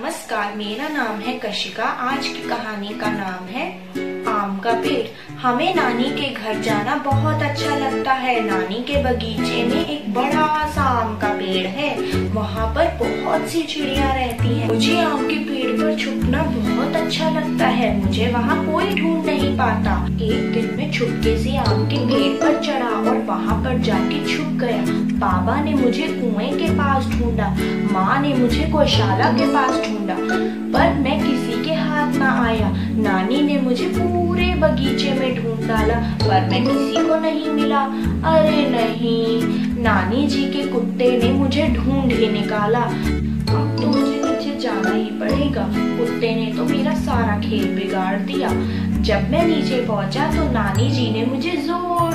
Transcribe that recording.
नमस्कार, मेरा नाम है कशिका। आज की कहानी का नाम है आम का पेड़। हमें नानी के घर जाना बहुत अच्छा लगता है। नानी के बगीचे में एक बड़ा सा आम का पेड़ है। वहाँ पर बहुत सी चिड़िया रहती हैं। मुझे आम के पेड़ पर छुपना बहुत अच्छा लगता है। मुझे वहाँ कोई ढूंढ नहीं पाता। एक दिन में छुपके से आम के पेड़ पर जाके छुप गया। बाबा ने मुझे कुएँ के पास ढूंढा, माँ ने मुझे गौशाला के पास ढूंढा, पर मैं किसी के हाथ ना आया। नानी ने मुझे पूरे बगीचे में ढूंढ डाला, पर मैं किसी को नहीं मिला। अरे नहीं, नानी जी के कुत्ते ने मुझे ढूंढ ही निकाला। अब तो मुझे नीचे जाना ही पड़ेगा। कुत्ते ने तो मेरा सारा खेल बिगाड़ दिया। जब मैं नीचे पहुँचा तो नानी जी ने मुझे ज़ोर